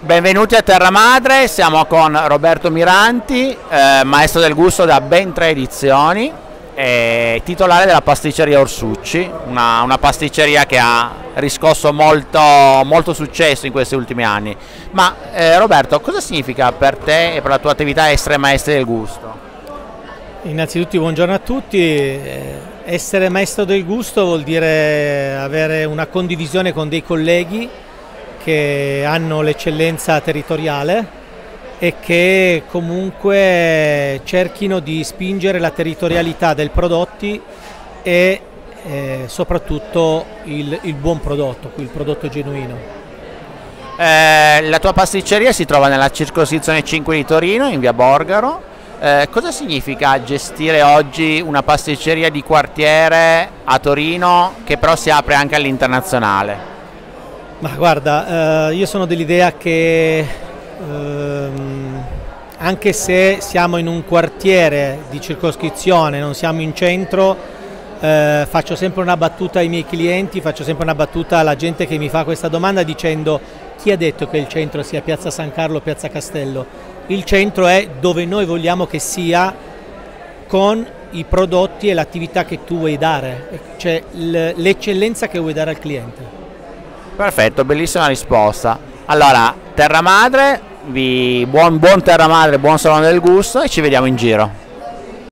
Benvenuti a Terra Madre, siamo con Roberto Miranti, eh, maestro del gusto da ben tre edizioni e titolare della pasticceria Orsucci, una, una pasticceria che ha riscosso molto, molto, successo in questi ultimi anni. Ma eh, Roberto, cosa significa per te e per la tua attività essere maestro del gusto? Innanzitutto buongiorno a tutti, eh, essere maestro del gusto vuol dire avere una condivisione con dei colleghi che hanno l'eccellenza territoriale e che comunque cerchino di spingere la territorialità dei prodotti e eh, soprattutto il, il, buon prodotto, il prodotto genuino. Eh, la tua pasticceria si trova nella circoscrizione 5 di Torino, in via Borgaro. Eh, cosa significa gestire oggi una pasticceria di quartiere a Torino che però si apre anche all'internazionale? Ma guarda, eh, io sono dell'idea che ehm, anche se siamo in un quartiere di circoscrizione, non siamo in centro, eh, faccio sempre una battuta ai miei clienti, faccio sempre una battuta alla gente che mi fa questa domanda dicendo chi ha detto che il centro sia Piazza San Carlo o Piazza Castello? Il centro è dove noi vogliamo che sia con i prodotti e l'attività che tu vuoi dare, cioè l'eccellenza che vuoi dare al cliente. Perfetto, bellissima risposta. Allora, Terra Madre, vi... buon, buon Terra Madre, buon Salone del Gusto e ci vediamo in giro.